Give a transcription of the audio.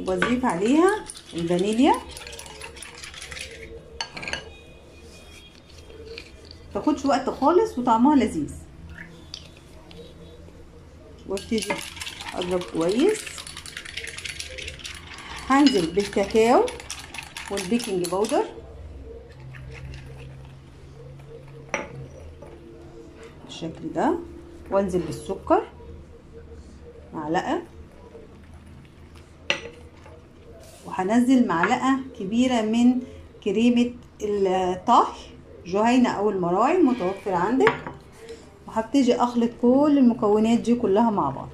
وبضيف عليها الفانيليا. تاخدش وقت خالص وطعمها لذيذ. وابتدي أضرب كويس. هنزل بالكاكاو وال baking powder. بالشكل ده. وانزل بالسكر. معلقة. وهنزل معلقة كبيرة من كريمة الطهي جهينة أو المراعي متوفر عندك. وهبتدي أخلط كل المكونات دي كلها مع بعض.